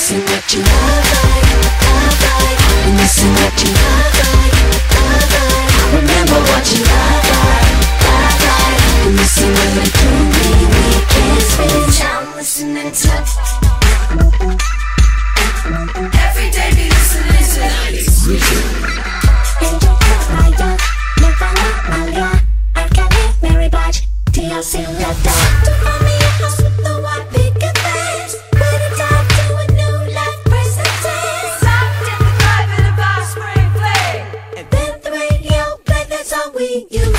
missing what you love. Song